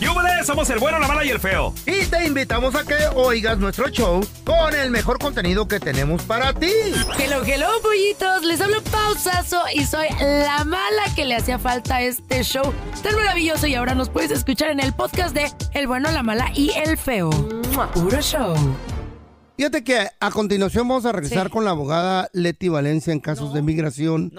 ¡Yúbales! Somos el bueno, la mala y el feo. Y te invitamos a que oigas nuestro show con el mejor contenido que tenemos para ti. Hello, hello, pollitos. Les hablo pausazo y soy la mala que le hacía falta a este show tan maravilloso. Y ahora nos puedes escuchar en el podcast de El bueno, la mala y el feo. Puro show. Fíjate que a continuación vamos a regresar Sí. con la abogada Leti Valencia en casos de migración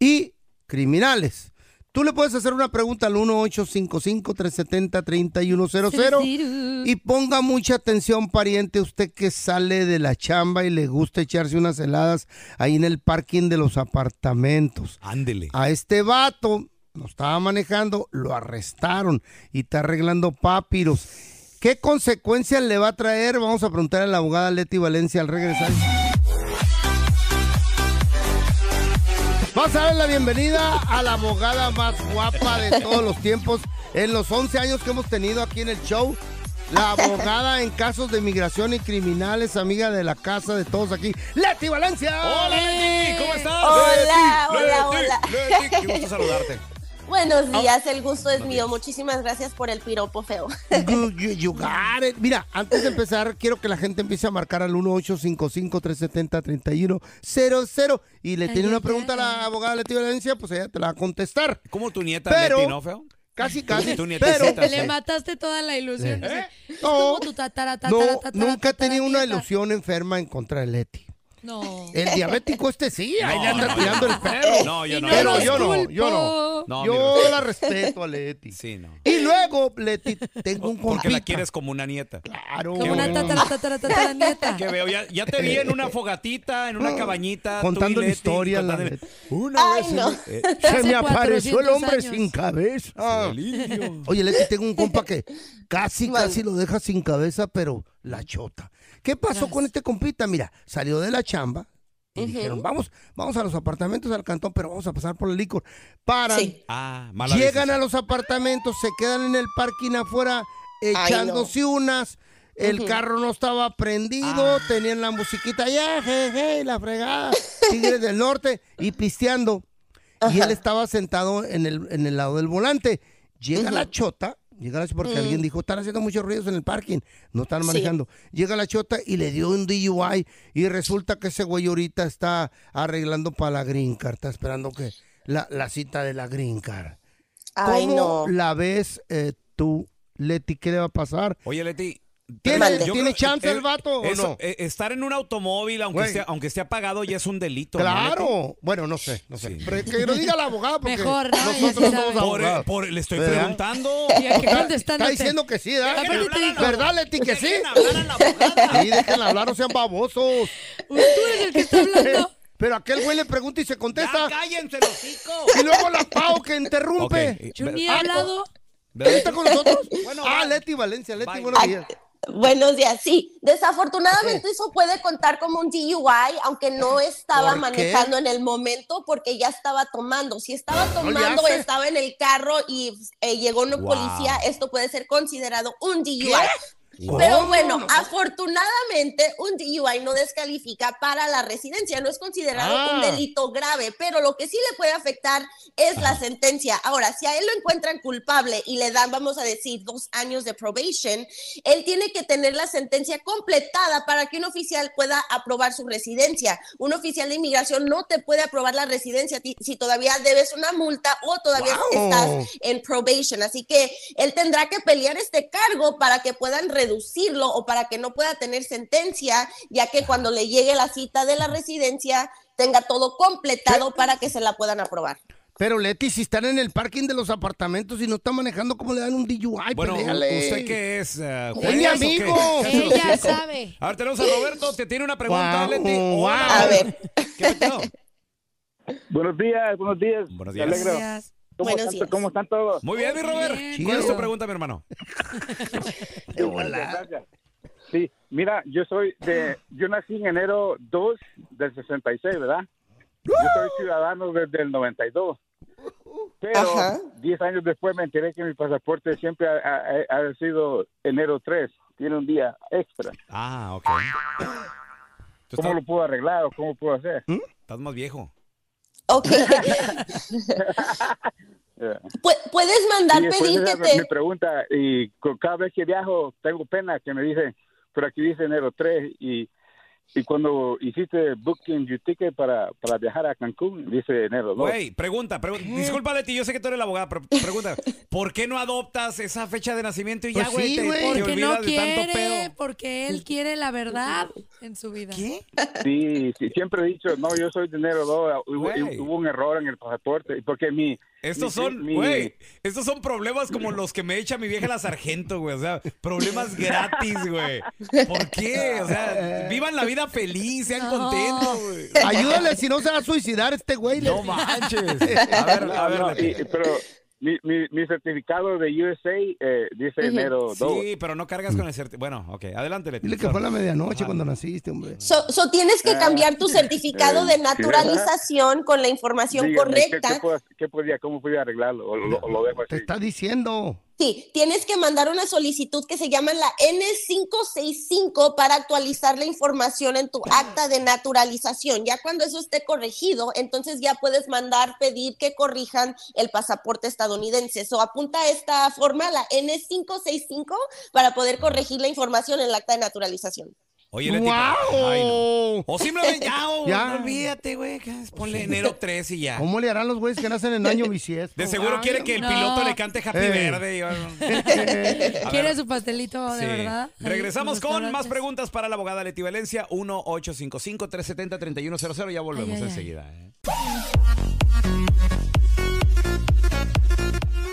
y criminales. Tú le puedes hacer una pregunta al 1-855-370-3100 y ponga mucha atención, pariente, usted que sale de la chamba y le gusta echarse unas heladas ahí en el parking de los apartamentos. Ándele. A este vato lo estaba manejando, lo arrestaron y está arreglando papiros. ¿Qué consecuencias le va a traer? Vamos a preguntar a la abogada Leti Valencia al regresar. Vamos a darle la bienvenida a la abogada más guapa de todos los tiempos en los 11 años que hemos tenido aquí en el show. La abogada en casos de migración y criminales, amiga de la casa de todos aquí, Leti Valencia. ¡Hola, Leti! ¿Cómo estás? Hola, Leti, hola, Leti, hola. Leti, qué gusto saludarte. Buenos días, el gusto es mío. Muchísimas gracias por el piropo feo. You, you- you got it. Mira, antes de empezar, quiero que la gente empiece a marcar al 1-855-370-3100 y le tiene una pregunta a la abogada Leti Valencia, pues ella te la va a contestar. ¿Cómo tu nieta Pero- Leti, no, feo? Casi, casi. Tu Pero nietecita, Le mataste toda la ilusión. ¿Eh? No, como tu tatara, tatara, no, tatara, nunca he tenido una ilusión enferma en contra de Leti. No. El diabético este sí, ahí le anda tirando el perro. No, yo no. no Pero yo no, yo no. No, yo la respeto a Leti. Sí, no. Y luego, Leti, tengo un Porque la compita. quieres como una nieta. Claro. Como una tatara, tatara, tatara, nieta. Que veo, ya, ya te vi en una fogatita, en una cabañita. tú y Contando la historia, la contando- Leti. Una Ay, vez no. eh, Se me apareció el 400 hombre años. sin cabeza. Oye, Leti, tengo un compa que casi, casi lo deja sin cabeza, pero la chota. ¿Qué pasó con este compita? Mira, salió de la chamba y dijeron, vamos, vamos a los apartamentos al cantón, pero vamos a pasar por el licor. Paran, Sí. Ah, mala llegan a los apartamentos, se quedan en el parking afuera echándose unas. El carro no estaba prendido, tenían la musiquita ya, jeje, la fregada, Tigres del Norte y pisteando. Y él estaba sentado en el, en el lado del volante. Llega la chota, llega la porque alguien dijo, están haciendo muchos ruidos en el parking, no están Sí. manejando. Llega la chota y le dio un DUI y resulta que ese güey ahorita está arreglando para la green card, está esperando que la, la cita de la green card. Ay, ¿Cómo no. la ves eh, tú, Leti? ¿Qué le va a pasar? Oye, Leti. ¿Tiene- tiene chance el vato o eso, no? eh, estar en un automóvil, aunque Güey. esté, aunque esté apagado, ya es un delito. ¿no? Claro. Bueno, no sé, no sé. Sí. Pero que lo diga la abogada porque Mejor, ¿no? Sí nosotros somos Por, abogados. por- le estoy ¿Verdad? preguntando. Y aquí Está diciendo que sí, ¿verdad? ¿Verdad, Leti, que sí? Dejen hablar a la abogada. Sí, déjenla hablar, no sean babosos. Tú eres el que está hablando. Pero aquel güey le pregunta y se contesta. Ya cállense los hocico. Y luego la Pau que interrumpe. Ok, Yo ni he Ah, hablado. ¿Quién está con nosotros? Bueno, ah. Leti Valencia, Leti, buenos días. Buenos días, sí. Desafortunadamente eso puede contar como un DUI, aunque no estaba manejando en el momento porque ya estaba tomando. Si estaba tomando, estaba en el carro y eh, llegó una Wow. policía, esto puede ser considerado un DUI. Pero bueno, afortunadamente un DUI no descalifica para la residencia, no es considerado Ah. un delito grave, pero lo que sí le puede afectar es la sentencia. Ahora, si a él lo encuentran culpable y le dan, vamos a decir, dos años de probation, él tiene que tener la sentencia completada para que un oficial pueda aprobar su residencia. Un oficial de inmigración no te puede aprobar la residencia si todavía debes una multa o todavía Wow. estás en probation. Así que él tendrá que pelear este cargo para que puedan reducirlo o para que no pueda tener sentencia, ya que cuando le llegue la cita de la residencia tenga todo completado para que se la puedan aprobar. Pero Leti, si están en el parking de los apartamentos y no están manejando, ¿cómo le dan un DUI? Bueno, Peléale. ¿usted qué es? Es juez mi amigo. Ella sabe. A ver, tenemos a Roberto. Te tiene una pregunta, Guau, Leti. Guau. A ver. ¿Qué? Buenos días, buenos días. Buenos días. ¿Cómo, Buenos están, días. ¿Cómo están todos? Muy bien, mi Robert. Bien. ¿Cuál es tu pregunta, mi hermano? Gracias, gracias. Sí, mira, yo soy de, yo nací en enero 2 del 66, ¿verdad? Yo soy ciudadano desde el 92. Pero Ajá. 10 años después me enteré que mi pasaporte siempre ha, ha- ha sido enero 3. Tiene un día extra. Ah, ok. ¿Tú ¿Cómo estás, lo puedo arreglar o cómo puedo hacer? estás más viejo. Ok. Yeah. Puedes mandar Y pedir que te... Me pregunta, y cada vez que viajo tengo pena que me dice, pero aquí dice enero 3 y, y cuando hiciste booking your ticket para, para viajar a Cancún, dice enero 2. Güey, pregunta, pregunta. Disculpa, Leti, yo sé que tú eres la abogada, pero pregunta, ¿por qué no adoptas esa fecha de nacimiento y ya, Pues güey, sí, te, güey. te Porque olvidas no de tanto quiere, pedo? porque él quiere la verdad en su vida. ¿Qué? Sí, sí, siempre he dicho, no, yo soy de enero 2, hubo, Güey. hubo un error en el pasaporte, porque mi... Estos son, güey, estos son problemas como los que me echa mi vieja la sargento, güey. O sea, problemas gratis, güey. ¿Por qué? O sea, vivan la vida feliz, sean No. contentos, güey. Ayúdale si no se va a suicidar este güey. No manches. A ver, a ver, no, y- pero mi, mi, mi certificado de USA eh, dice enero 2. Sí, pero no cargas con el certi- Bueno, ok, adelante, Leti. Dile que fue a la medianoche cuando naciste, hombre. So, so tienes que cambiar tu certificado eh, de sí, naturalización con la información Dígame, ¿qué- correcta. ¿qué, puedo- qué podía, ¿Cómo podía arreglarlo? ¿O lo, lo dejo así? Te está diciendo. Sí, tienes que mandar una solicitud que se llama la N565 para actualizar la información en tu acta de naturalización. Ya cuando eso esté corregido, entonces ya puedes mandar pedir que corrijan el pasaporte estadounidense. So apunta esta forma, la N565, para poder corregir la información en el acta de naturalización. Oye, Leti. ¡Guau! ay, no. O simplemente ya, o Ya. no olvídate, güey. que Ponle enero 3 y ya. ¿Cómo le harán los güeyes que nacen en año bisiesto? De seguro quiere que el no. piloto le cante Happy Eh. Verde. y- A ¿Quiere ver. su pastelito de Sí. verdad? Regresamos con más preguntas para la abogada Leti Valencia. 1-855-370-3100. Ya volvemos Ay, ay, ay. enseguida. ¿eh?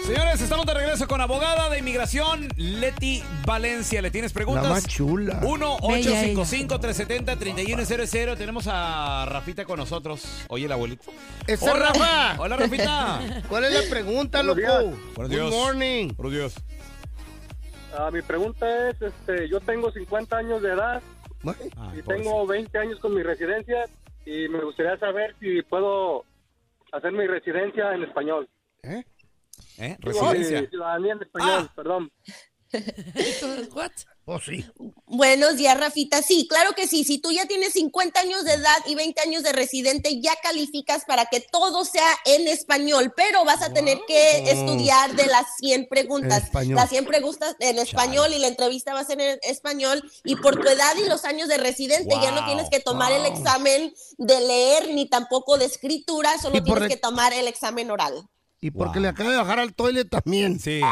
Señores, estamos de regreso con abogada de inmigración Leti Valencia. ¿Le tienes preguntas? La más chula. 1-855-370-3100. Tenemos a Rafita con nosotros. Oye, el abuelito. ¡Ese Hola. Rafa! Hola, Rafita. ¿Cuál es la pregunta, Buenos loco? días. Buenos Good días. morning. Buenos días. Ah, mi pregunta es, este, yo tengo 50 años de edad Ay, y tengo 20 años con mi residencia y me gustaría saber si puedo hacer mi residencia en español. ¿eh? ¿Eh? Residencia. mi ciudadanía en español, Ah. perdón. What? Oh, sí. Buenos días, Rafita. Sí, claro que sí. Si tú ya tienes 50 años de edad y 20 años de residente, ya calificas para que todo sea en español, pero vas a tener que estudiar de las 100 preguntas. Las 100 preguntas en español y la entrevista va a ser en español. Y por tu edad y los años de residente, ya no tienes que tomar el examen de leer ni tampoco de escritura, solo tienes que tomar el examen oral. Y porque Wow. le acaba de bajar al toilet también. Sí.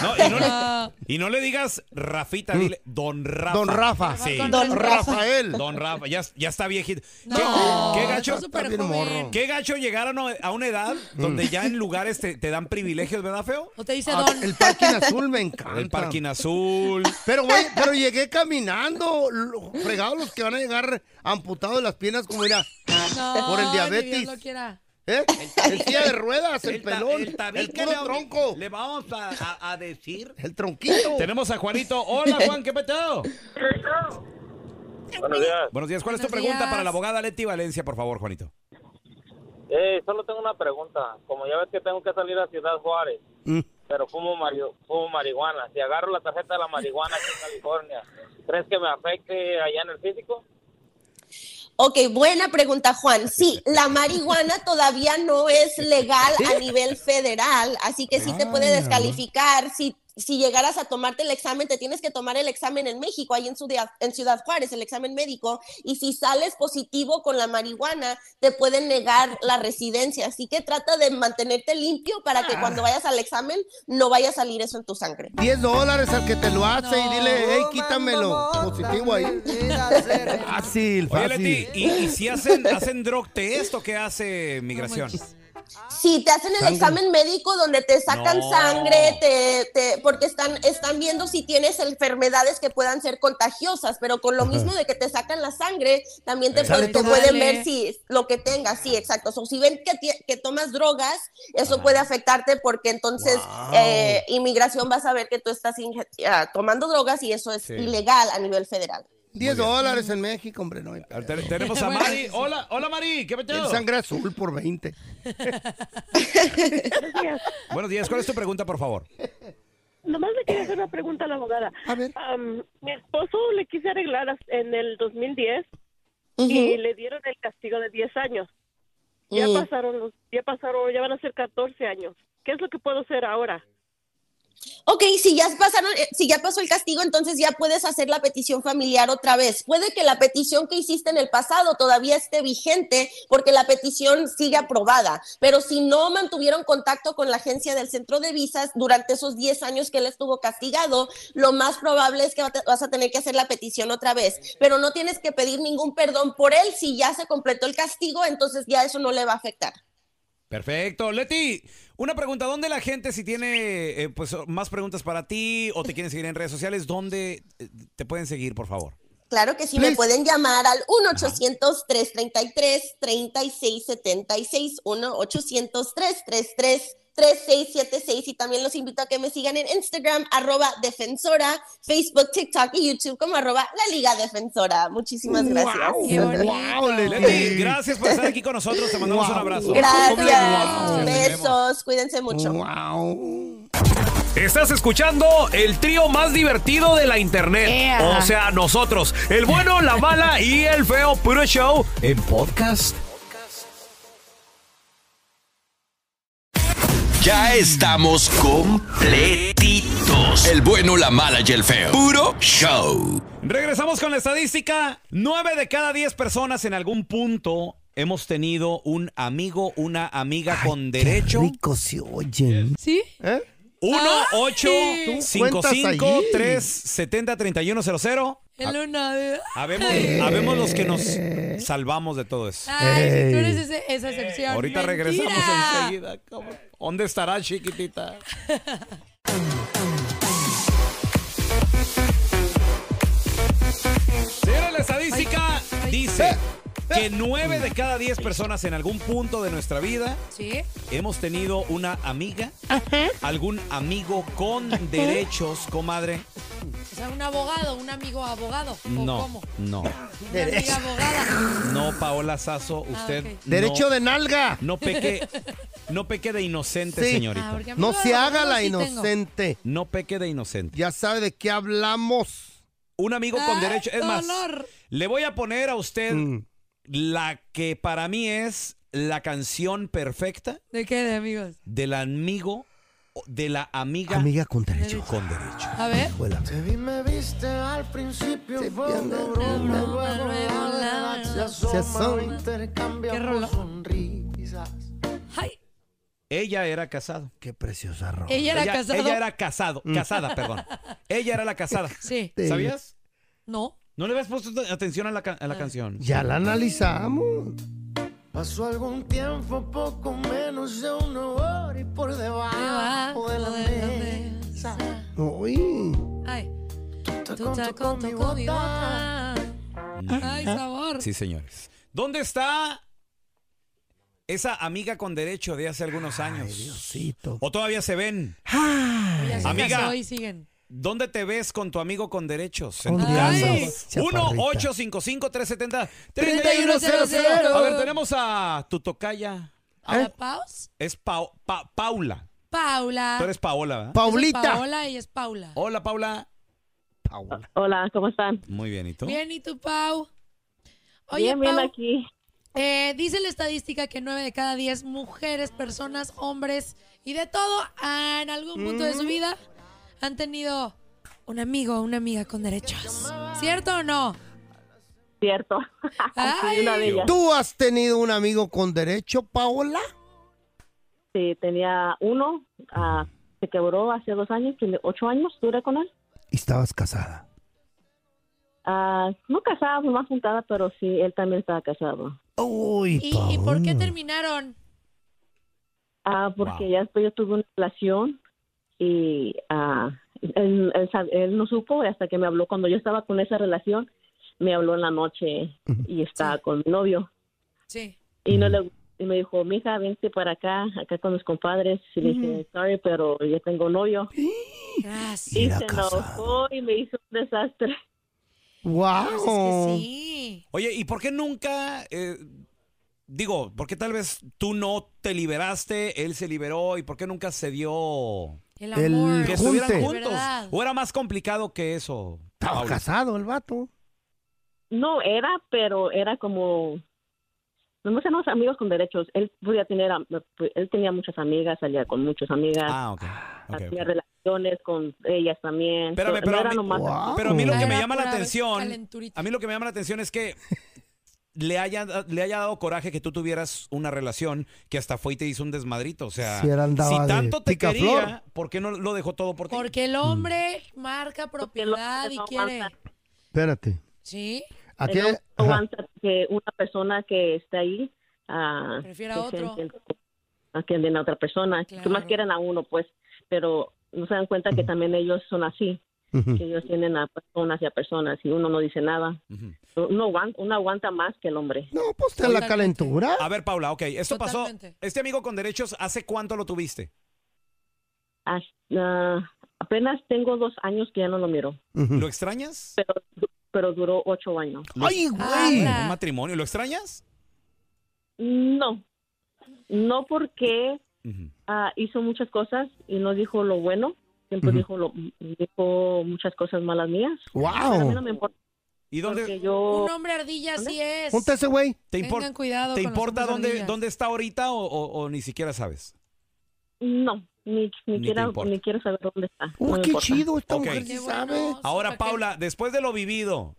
No, y, no le, Ah, y no le digas Rafita, dile Don Rafa. Don Rafa. Sí. Don Rafa. Rafael. Don Rafa, ya, ya está viejito. ¿Qué, No, qué gacho? joven. morro. ¿Qué gacho llegar a, no- a una edad donde ya en lugares te, te dan privilegios, ¿verdad, feo? O te dice Ah, Don. el parking azul me encanta. El parking azul. Pero, güey, pero llegué caminando. Fregados los que van a llegar amputados de las piernas, como mira. No, por el ni diabetes. ¿Eh? El silla de ruedas, el, pelón, el, tabique puro le- tronco, Le vamos a, a- a decir. el tronquito. Tenemos a Juanito. Hola, Juan, ¿qué peteo? Buenos días. Buenos días. ¿Cuál es tu pregunta días. para la abogada Leti Valencia, por favor, Juanito? Eh, solo tengo una pregunta. Como ya ves que tengo que salir a Ciudad Juárez, Mm. pero fumo, mari- fumo marihuana. Si agarro la tarjeta de la marihuana aquí en California, ¿crees que me afecte allá en el físico? Ok, buena pregunta, Juan. Sí, la marihuana todavía no es legal a nivel federal, así que sí te puede Ay, descalificar. Si, si llegaras a tomarte el examen, te tienes que tomar el examen en México, ahí en Ciudad, en Ciudad Juárez, el examen médico. Y si sales positivo con la marihuana, te pueden negar la residencia. Así que trata de mantenerte limpio para que cuando vayas al examen no vaya a salir eso en tu sangre. 10 dólares al que te lo hace y No. dile, hey, quítamelo. Positivo ahí. Fácil, Oye, fácil. Leti, ¿y, y si hacen, hacen drug test o qué hace migración? Sí, te hacen el Sangre. examen médico donde te sacan No. sangre, te, te- porque están, están viendo si tienes enfermedades que puedan ser contagiosas, pero con lo mismo de que te sacan la sangre, también te, pueden- te ver si lo que tengas, sí, exacto. O si ven que, tomas drogas, eso Ajá. puede afectarte porque entonces Wow. eh, inmigración va a saber que tú estás ah, tomando drogas y eso es Sí. ilegal a nivel federal. 10 dólares en México, hombre, no hay te- tenemos a Mari. Hola, hola Mari, ¿qué El peteo? sangre azul por 20. Buenos días, ¿cuál es tu pregunta, por favor? Nomás le quería hacer una pregunta a la abogada. A ver. Am, mi esposo le quise arreglar as- en el 2010 y le dieron el castigo de 10 años. Ya pasaron los, ya pasaron, ya van a ser 14 años. ¿qué es lo que puedo hacer ahora? Ok, si ya pasaron, eh, si ya pasó el castigo, entonces ya puedes hacer la petición familiar otra vez. Puede que la petición que hiciste en el pasado todavía esté vigente porque la petición sigue aprobada, pero si no mantuvieron contacto con la agencia del centro de visas durante esos 10 años que él estuvo castigado, lo más probable es que va- vas a tener que hacer la petición otra vez, pero no tienes que pedir ningún perdón por él si ya se completó el castigo, entonces ya eso no le va a afectar. Perfecto. Leti, una pregunta. ¿Dónde la gente, si tiene eh, pues, más preguntas para ti o te quieren seguir en redes sociales, dónde eh, te pueden seguir, por favor? Claro que sí, Please. me pueden llamar al 1-800-333-3676, 1-800-333-3676 y también los invito a que me sigan en Instagram, arroba defensora, Facebook, TikTok y YouTube como arroba la Liga Defensora. Muchísimas gracias. Wow, Leti. Leti, gracias por estar aquí con nosotros. Te mandamos un Wow. abrazo. Gracias, Wow. besos, cuídense mucho. Wow. Estás escuchando el trío más divertido de la internet. O sea, nosotros, el bueno, la mala y el feo puro show en podcast. Ya estamos completitos. El bueno, la mala y el feo. Puro show. Regresamos con la estadística. Nueve de cada diez personas en algún punto hemos tenido un amigo, una amiga con derecho. Qué rico se oyen. ¿Sí? ¿Eh? 1 8 ¿Tú 5 cuentas 5 allí? 3 70 31 00. El. Habemos, habemos los que nos salvamos de todo eso. Ay, si tú eres ese- esa excepción. Ahorita Mentira. regresamos enseguida. cabrón. ¿Dónde estará, chiquitita? Señora, la estadística dice que nueve de cada diez personas en algún punto de nuestra vida ¿Sí? hemos tenido una amiga, algún amigo con derechos, comadre. O sea, un abogado, un amigo abogado. ¿O No, cómo? no, Una amiga abogada. no, Paola Sazo, usted ok. no- Derecho de nalga. no peque, no peque de inocente, Sí. Ah, señorita. porque No se haga la sí tengo. inocente. No peque de inocente. Ya sabe de qué hablamos. Un amigo con Ay, derecho. Es más, dolor. le voy a poner a usted Mm. La que para mí es la canción perfecta ¿De qué, de amigos? del amigo, de la amiga, Amiga con derecho. con derecho. A ver. Te vi, me viste al principio, Se sonrisas. Ay, Ella era casado. Qué preciosa ropa. ella era ella, casada. ella era casado, casada, perdón. Ella era la casada. Sí. ¿Sabías? No. No le habías puesto atención a la, a la canción. Ya la analizamos. Pasó algún tiempo, poco menos de una hora y por debajo de la mesa. Uy. Ay. Tú te con mi bota. Ay, sabor. Sí, señores. ¿Dónde está esa amiga con derecho de hace algunos años? Ay, Diosito. ¿O todavía se ven? Se Amiga. casó y siguen. ¿Dónde te ves con tu amigo con derechos? En tu ¿Dónde casa. andas, chaparrita? 1-855-370-3100. A ver, tenemos a tu tocaya. ¿A la Paus? Es Pau- Pa- Paula. Paula. Tú eres Paola, ¿verdad? Paulita. Paola y es Paula. Hola, Paula. Paula. Hola, ¿cómo están? Muy bien, ¿y tú? Bien, ¿y tú, Pau? Oye, bien, bien Pau, aquí. eh, dice la estadística que 9 de cada 10 mujeres, personas, hombres y de todo, en algún punto de su vida, han tenido un amigo o una amiga con derechos. ¿Cierto o no? Cierto. Ay. Sí, una de ellas. ¿Tú has tenido un amigo con derecho, Paola? Sí, tenía uno, ah, se quebró hace dos años, tiene ocho años, duré con él. Y estabas casada. Ah, no casada, más juntada, pero sí, él también estaba casado. Uy, ¿Y, y por qué terminaron? Ah, porque Wow. ya después yo tuve una relación y ah, él, él sab- él no supo hasta que me habló cuando yo estaba con esa relación, me habló en la noche y estaba con mi novio. Sí. Y no le y me dijo, mija, vente para acá, acá con mis compadres. Y le dije, sorry, pero yo tengo novio. Gracias. Y se enojó y me hizo un desastre. Wow. Pues es que sí. Oye, ¿y por qué nunca, eh, digo, por qué tal vez tú no te liberaste, él se liberó y por qué nunca se dio El El amor. que estuvieran juntos? verdad. ¿O era más complicado que eso? Estaba Paula? casado el vato. No, era, pero era como, no éramos amigos con derechos. Él podía tener, él tenía muchas amigas, salía con muchas amigas. Ah, ok. ok, Tenía ok. relaciones con ellas también. Espérame, So, pero, no a era mí, nomás- pero a mí lo que me llama la atención, a mí lo que me llama la atención es que le haya, le haya dado coraje que tú tuvieras una relación que hasta fue y te hizo un desmadrito. O sea, Si era andaba si tanto te quería, ¿por qué no lo dejó todo por ti? Porque el hombre marca propiedad y no quiere. aguanta. Espérate. Sí. ¿A qué? no aguanta que una persona que esté ahí ah, Prefiera que otro. se entienda- a a otra persona. Que más Claro. quieren a uno, pues, pero no se dan cuenta que también ellos son así. Ujú. Que ellos tienen a personas y a personas y uno no dice nada. uno, aguanta, uno aguanta más que el hombre. No, pues te la calentura. A ver, Paula, ok, esto Totalmente. pasó. Este amigo con derechos, ¿hace cuánto lo tuviste? Ah, apenas tengo dos años que ya no lo miro. ¿Lo extrañas? Pero, pero duró ocho años. ¡Ay, güey! Un matrimonio, ¿lo extrañas? No, no porque ah, hizo muchas cosas y no dijo lo bueno, siempre dijo lo, dijo muchas cosas malas mías. ¡Wow! Pero a mí no me importa. ¿Y dónde? Yo... Un hombre ardilla así es. Ponte ese güey. ¿Te, Tengan impor- cuidado ¿te importa dónde, ardillas. dónde está ahorita o, o- o ni siquiera sabes? No, ni, ni, importa. ni quiero saber dónde está. Uy, No qué chido esta Ok. mujer, sí sabe. Ahora, Paula, después de lo vivido,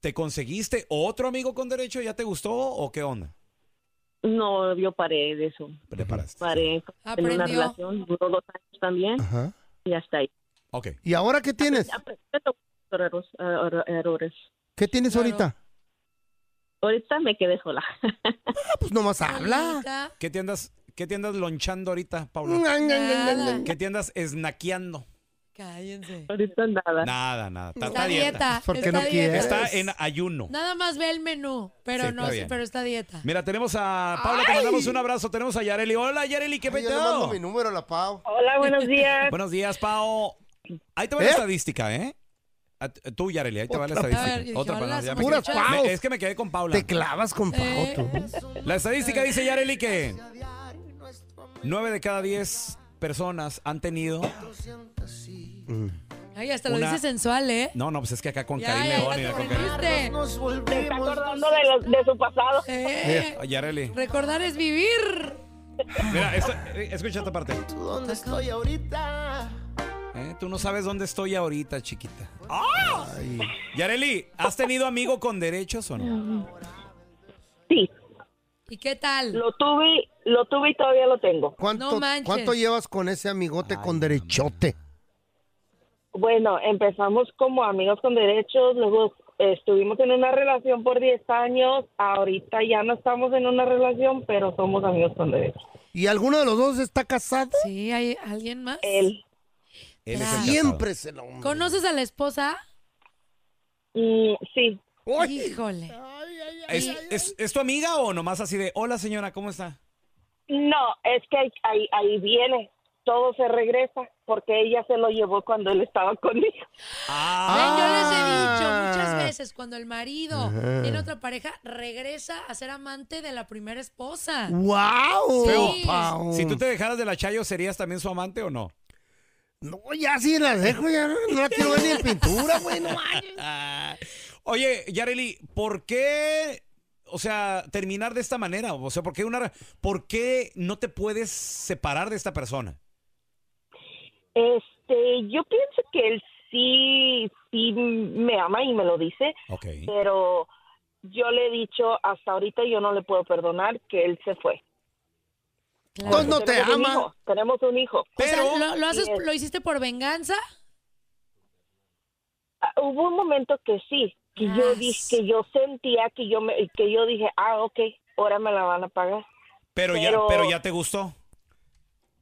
¿te conseguiste otro amigo con derecho? ¿Ya te gustó o qué onda? No, yo paré de eso. ¿Te paraste? Paré en una relación, duró dos años también Ajá. Y hasta ahí. Ok. ¿Y ahora qué tienes? Aprendí errores. errores- errores. ¿Qué tienes ahorita? Ahorita me quedé sola. Ah, pues nomás habla. ¿Qué te andas, qué te andas lonchando ahorita, Paula? Nada. ¿Qué te andas esnaqueando? Cállense. Ahorita nada. Nada, nada. Está, dieta. ¿Por qué está no dieta. quieres? Está en ayuno. Nada más ve el menú, pero Sí, no, está pero está dieta. Mira, tenemos a Paula, te mandamos un abrazo. Tenemos a Yareli. Hola, Yareli, ¿qué Ay, yo le mando mi número la Pau. Hola, buenos días. Buenos días, Pao. Ahí te va ¿Eh? la estadística, ¿eh? A- Tú, Yareli, ahí te va la estadística. Ver, Otra me- Es que me quedé con Paula. Te clavas con Pau, Eh. tú. La estadística dice, Yareli, que nueve de cada diez personas han tenido... Ay, hasta lo Una- dice sensual, ¿eh? No, no, pues es que acá con Karim León, te con Karim. volviste. Nos Se está acordando de, lo- de su pasado. Eh, Yareli. Recordar es vivir. Mira, esto- eh, escucha esta parte. ¿Tú dónde estoy ahorita? ¿Eh? Tú no sabes dónde estoy ahorita, chiquita. Yareli, ¿has tenido amigo con derechos o no? Sí, ¿Y qué tal? lo tuve, lo tuve y todavía lo tengo. ¿Cuánto, No manches. ¿Cuánto llevas con ese amigote con derechote? Bueno, empezamos como amigos con derechos, luego estuvimos en una relación por 10 años, ahorita ya no estamos en una relación, pero somos amigos con derechos. ¿Y alguno de los dos está casado? Sí, ¿hay alguien más? Él, Él es el. Siempre es el hombre. ¿Conoces a la esposa? mm, sí, Híjole. ¿Es, es, es tu amiga o nomás así de, hola señora, ¿cómo está? No, es que ahí, ahí, ahí viene, todo se regresa, porque ella se lo llevó cuando él estaba conmigo. Ven, yo les he dicho Ah. muchas veces, cuando el marido tiene otra pareja, regresa a ser amante de la primera esposa. ¡Wow! Feo. Pau. Si tú te dejaras de la Chayo, ¿serías también su amante o no? No, ya sí la dejo, ya no, no la quiero ver ni en pintura, güey, no. Ah. Oye, Yareli, ¿por qué, o sea, terminar de esta manera? O sea, ¿por qué, una, ¿por qué no te puedes separar de esta persona? Este, yo pienso que él sí, sí me ama y me lo dice, pero yo le he dicho hasta ahorita yo no le puedo perdonar que él se fue. Claro. Pues no te Tenemos un ama. hijo, tenemos un hijo. O sea, Pero- ¿lo, lo haces, es- ¿lo hiciste por venganza? Ah, Hubo un momento que sí, que yo Ah, dije, que yo sentía que yo me, que yo dije, ah, ok, ahora me la van a pagar. Pero, ya, Pero- pero ya te gustó.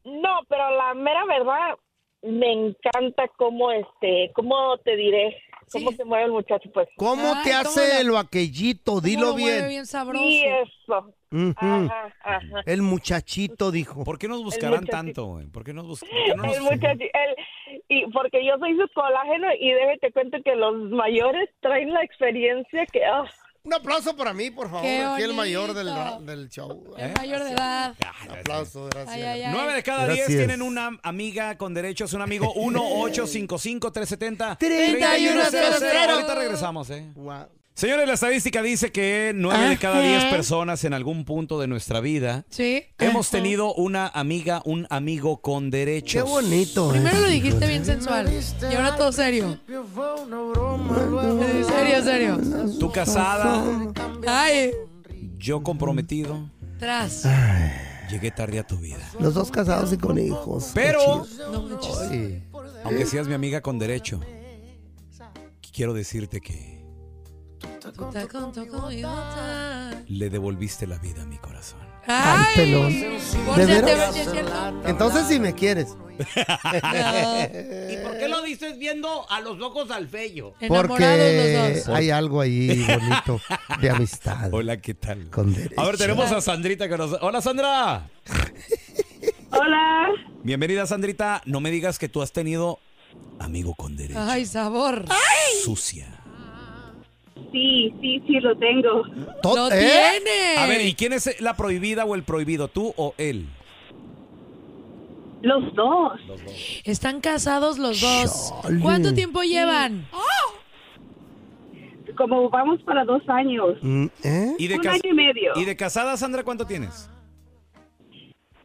No, pero la mera verdad me encanta cómo este, cómo te diré, cómo Sí. se mueve el muchacho, pues. ¿Cómo Ay, te ¿cómo hace la- el vaquellito? ¿Cómo Dilo lo mueve bien. bien sabroso. Sí, eso. Ujú. Ajá, ajá. El muchachito dijo. ¿Por qué nos buscarán tanto, güey? ¿Por qué nos qué no nos- El muchacho, el- y porque yo soy su colágeno y déjate cuento que los mayores traen la experiencia que ah, Un aplauso para mí, por favor. Qué Aquí el mayor del, show. El mayor de edad. Un aplauso, gracias. Ay, ay, ay. Nueve de cada Gracias. diez tienen una amiga con derechos, un amigo 1-855-370. 3100. Ahorita regresamos, ¿eh? Wow. Señores, la estadística dice que nueve de cada diez personas en algún punto de nuestra vida Sí. hemos tenido una amiga, un amigo con derechos. Qué bonito. Primero eh. lo dijiste bien sensual. Y ahora todo serio. Serio, serio. Tú casada, Ay, yo comprometido. tras. Llegué tarde a tu vida. Los dos casados y con hijos. Pero, No manches. Sí. aunque seas mi amiga con derecho, quiero decirte que le devolviste la vida a mi corazón. Ay, Ay, pelón. ¿De veras? Entonces si me quieres. ¿Y por qué lo dices viendo a los locos al feyo? Enamorados Porque hay algo ahí bonito de amistad. Hola, ¿qué tal? Con. A ver, tenemos a Sandrita que nos... Hola, Sandra. Hola. Bienvenida, Sandrita. No me digas que tú has tenido amigo con derecho. Ay, sabor. Sucia. Sí, sí, sí, lo tengo. ¡Lo ¿Eh? tiene! A ver, ¿y quién es la prohibida o el prohibido? ¿Tú o él? Los dos. Están casados los dos. Chale. ¿Cuánto tiempo llevan? Como vamos para dos años. Mm, ¿Eh? ¿Y de, Un año y medio. ¿Y de casada, Sandra, cuánto tienes?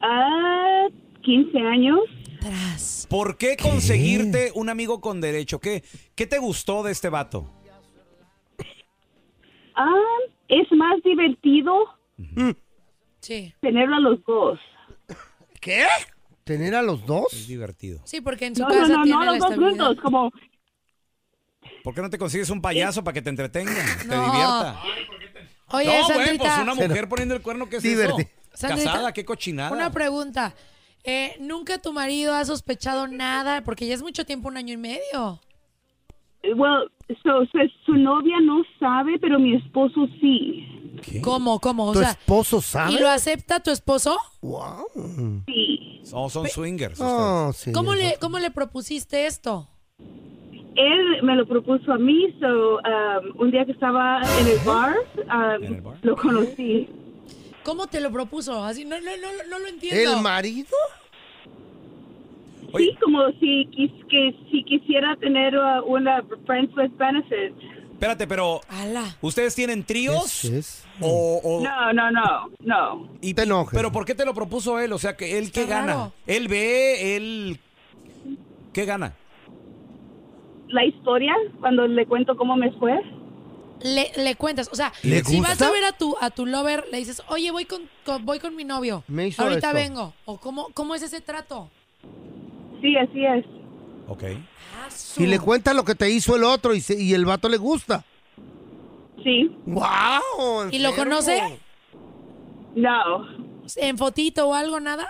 Ah, 15 años. Tras. ¿Por qué conseguirte un amigo con derecho? ¿Qué, ¿Qué te gustó de este vato? Ah, es más divertido Sí. tenerlo a los dos. ¿Qué? ¿Tener a los Es dos? divertido. Sí, porque en su No, no, casa no, tiene no, los dos juntos, como ¿Por qué no te consigues un payaso para que te entretenga, te No. divierta? Oye, no, güey, pues una mujer poniendo el cuerno, ¿qué es Diverti- eso? Sandrita, Casada, qué cochinada. una pregunta. Eh, ¿Nunca tu marido ha sospechado nada? Porque ya es mucho tiempo, un año y medio. Well, so, so, su novia no sabe, pero mi esposo sí. ¿Qué? ¿Cómo, cómo? O ¿Tu sea, esposo sabe? ¿y lo acepta tu esposo? Wow. Sí. Oh, son swingers. Oh, sí. ¿Cómo le, ¿Cómo le propusiste esto? Él me lo propuso a mí, so, um, un día que estaba en el bar, um, ¿En el bar? lo conocí. ¿Cómo te lo propuso? Así, no, no, no, no lo entiendo. ¿El marido? Oye. Sí, como si, quis- que, si quisiera tener uh, una Friends with Benefits. Espérate, pero Ala. ¿ustedes tienen tríos? ¿Qué es? O, o- No, no, no, no. y- te enojes. ¿Pero por qué te lo propuso él? O sea, que él qué gana. raro. Él ve, él... ¿Qué gana? La historia, cuando le cuento cómo me fue. Le, le cuentas, o sea, ¿Le si vas gusta? a ver a tu, a tu lover, le dices, oye, voy con, con- voy con mi novio. Me hizo Ahorita esto. vengo. ¿O cómo, cómo es ese trato? Sí, así es. Ok. Ah, Y le cuenta lo que te hizo el otro y, se- y el vato le gusta. Sí. ¡Wow! ¿Y lo conoce? No. ¿En fotito o algo, nada?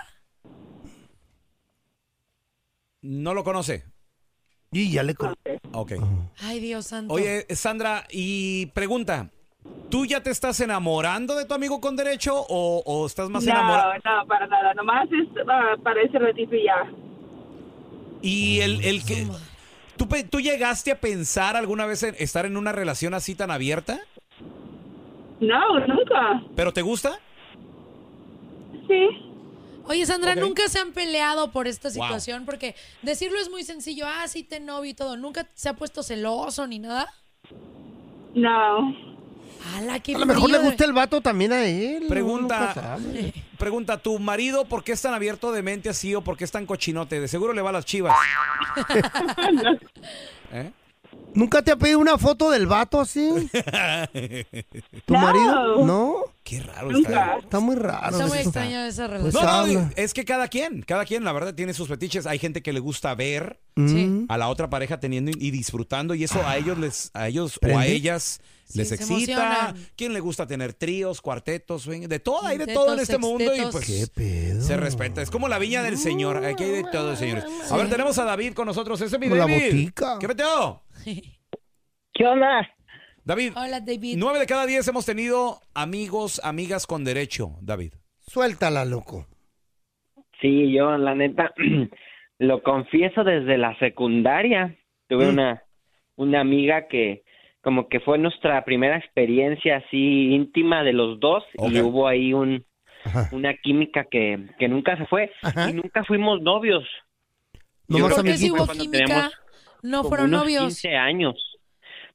No lo conoce. Y ya le con- Ok. Ay, Dios santo. Oye, Sandra, y pregunta, ¿tú ya te estás enamorando de tu amigo con derecho o, o estás más No, enamorado? no, para nada. Nomás es uh, para ese ratito y ya. Y el, el que... ¿tú, ¿Tú llegaste a pensar alguna vez en estar en una relación así tan abierta? No, nunca. ¿Pero te gusta? Sí. Oye, Sandra. ¿nunca se han peleado por esta Wow. situación? Porque decirlo es muy sencillo. Ah, sí, te novio y todo. ¿Nunca se ha puesto celoso ni nada? No. Ala, qué A lo mejor le de- gusta el vato también a él. Pregunta, pregunta, ¿tu marido por qué es tan abierto de mente así o por qué es tan cochinote? De seguro le va a las chivas. ¿Eh? ¿Nunca te ha pedido una foto del vato así? ¿Tu No. marido? ¿No? Qué raro Nunca. está. Está muy raro. Está muy eso. extraña esa Pues relación. No, no, es que cada quien, cada quien, la verdad, tiene sus fetiches. Hay gente que le gusta ver Sí. Mm. a la otra pareja teniendo y disfrutando y eso a ellos les, a ellos o a ellas Sí, les excita. emocionan. ¿Quién le gusta tener tríos, cuartetos, swing? de todo, hay de todo en este mundo y pues ¿Qué pedo? se respeta. Es como la viña del Señor. Aquí hay de todo, señores. A ver, tenemos a David con nosotros. Ese es mi Como la David. botica. ¿Qué meteo? ¿Qué onda? David, Hola, David. nueve de cada diez hemos tenido amigos, amigas con derecho, David. Suéltala, loco. Sí, yo la neta lo confieso desde la secundaria. Tuve Mm. una una amiga que como que fue nuestra primera experiencia así íntima de los dos y hubo ahí un Ajá. una química que, que nunca se fue Ajá. y nunca fuimos novios. Nomás ¿Por qué si amiguitos. hubo Cuando química? teníamos No fueron unos novios. 15 años.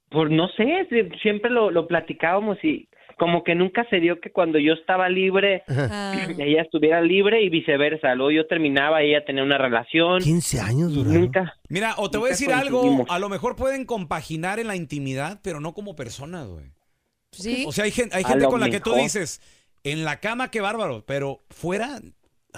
por no sé, sie- siempre lo, lo platicábamos y como que nunca se dio que cuando yo estaba libre, Ah. ella estuviera libre y viceversa. Luego yo terminaba y ella tenía una relación. 15 años y nunca. Mira, o te voy a decir algo, a lo mejor pueden compaginar en la intimidad, pero no como personas, güey. Sí. O sea, hay gente, hay gente con la que tú dices, en la cama qué bárbaro, pero fuera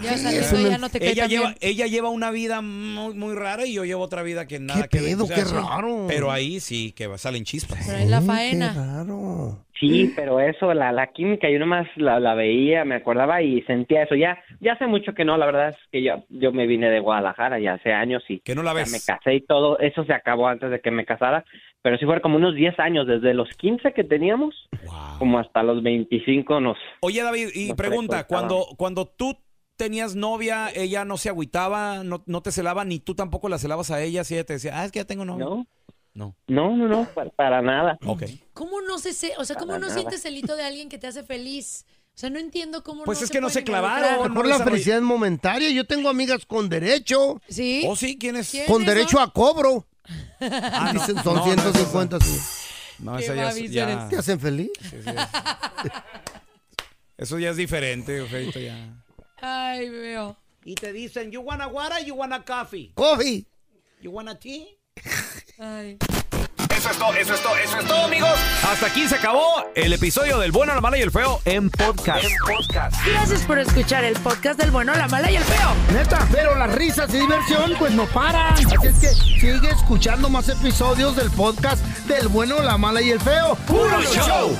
Ya, o sea, Ay, eso ella- ya no te cae ella tan lleva, ella lleva una vida muy, muy rara y yo llevo otra vida que nada ¿Qué que ver. pedo? o sea, Qué raro. Pero ahí sí que salen chispas. Pero es la Qué faena. raro. Sí, pero eso, la, la química, yo nomás la, la veía, me acordaba y sentía eso. Ya ya hace mucho que no, la verdad es que yo, yo me vine de Guadalajara ya hace años y Que no la ya ves. me casé y todo. Eso se acabó antes de que me casara, pero sí fueron como unos 10 años, desde los 15 que teníamos, como hasta los 25 nos... Oye, David, y Nos pregunta, cuando, cuando tú tenías novia, ella no se agüitaba, no, no te celaba, ni tú tampoco la celabas a ella, si ella te decía, ah, es que ya tengo novia. No, No. no, no, no, para, para nada. Ok. ¿Cómo no se se- o sea, cómo Para no nada. sientes celito de alguien que te hace feliz? O sea, no entiendo cómo Pues no es que no se clavaron. Mejor la felicidad es momentaria. Yo tengo amigas con derecho. ¿Sí? ¿Oh, sí? ¿Quién es? ¿Quién? Con ¿Quiénes derecho son? a cobro. Ah, no. Dicen, son No, no, esa- 150, sí. No, esa ya, ya-. ¿Te hacen feliz? sí, sí, es- Eso ya es diferente, Feito, ya. Ay, veo. Y te dicen, you wanna water, you wanna coffee, Coffee. you wanna tea. Ay. Eso es todo, eso es todo, eso es todo, amigos. Hasta aquí se acabó el episodio del bueno, la mala y el feo en podcast. Gracias por escuchar el podcast del bueno, la mala y el feo. Neta, pero las risas y diversión pues no paran. Así es que sigue escuchando más episodios del podcast del bueno, la mala y el feo. ¡Puro show!